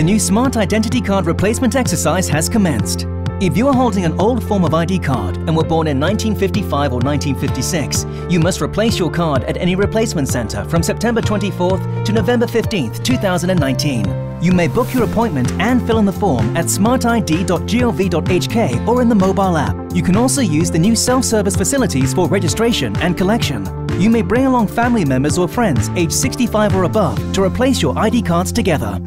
The new Smart Identity Card replacement exercise has commenced. If you are holding an old form of ID card and were born in 1955 or 1956, you must replace your card at any replacement centre from September 24th to November 15th, 2019. You may book your appointment and fill in the form at smartid.gov.hk or in the mobile app. You can also use the new self-service facilities for registration and collection. You may bring along family members or friends aged 65 or above to replace your ID cards together.